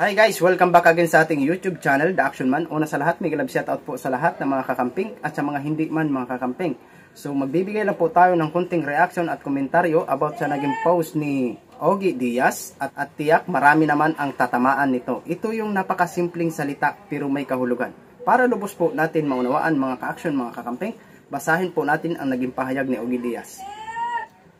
Hi guys, welcome back again sa ating YouTube channel, The Action Man. Una sa lahat, may love shoutout po sa lahat ng mga kakamping at sa mga hindi man mga kakamping. So magbibigay lang po tayo ng kunting reaction at komentaryo about sa naging post ni Ogie Diaz at, at tiyak marami naman ang tatamaan nito. Ito yung napakasimpleng salita pero may kahulugan. Para lubos po natin maunawaan mga ka-action, mga kakamping, basahin po natin ang naging pahayag ni Ogie Diaz.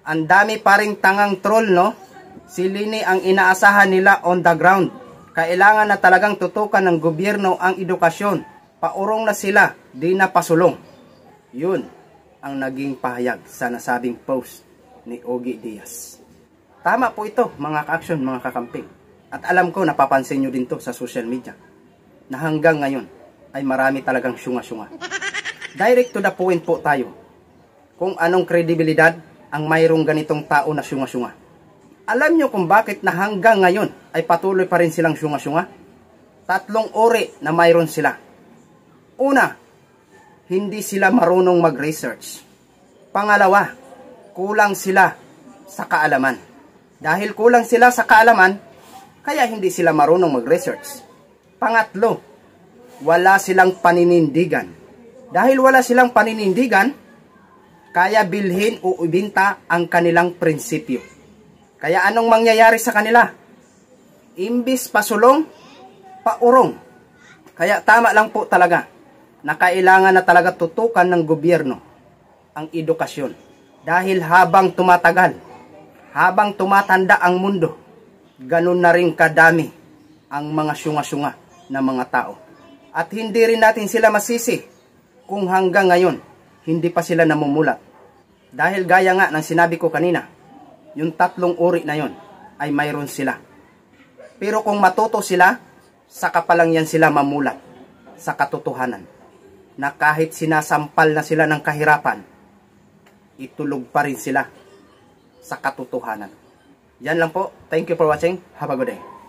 Ang dami pa ring tangang troll, no? Si Lini ang inaasahan nila on the ground. Kailangan na talagang tutukan ng gobyerno ang edukasyon. Paurong na sila, di na pasulong. Yun ang naging pahayag sa nasabing post ni Ogie Diaz. Tama po ito, mga ka-action, mga kakamping. At alam ko, napapansin nyo din to sa social media. Na hanggang ngayon, ay marami talagang syunga-syunga. Direct to the point po tayo. Kung anong kredibilidad ang mayroong ganitong tao na syunga-syunga. Alam nyo kung bakit na hanggang ngayon ay patuloy pa rin silang syunga-syunga? Tatlong ori na mayroon sila. Una, hindi sila marunong mag-research. Pangalawa, kulang sila sa kaalaman. Dahil kulang sila sa kaalaman, kaya hindi sila marunong mag-research. Pangatlo, wala silang paninindigan. Dahil wala silang paninindigan, kaya bilhin o ibinta ang kanilang prinsipyo. Kaya anong mangyayari sa kanila? Imbis pasulong, paurong. Kaya tama lang po talaga na kailangan na talaga tutukan ng gobyerno ang edukasyon. Dahil habang tumatagal, habang tumatanda ang mundo, ganun na rin kadami ang mga syunga-syunga na mga tao. At hindi rin natin sila masisi kung hanggang ngayon hindi pa sila namumulat. Dahil gaya nga ng sinabi ko kanina, yung tatlong uri na yon ay mayroon sila. Pero kung matuto sila, saka pa lang yan sila mamulat sa katotohanan na kahit sinasampal na sila ng kahirapan, itulog pa rin sila sa katotohanan. Yan lang po. Thank you for watching. Have a good day.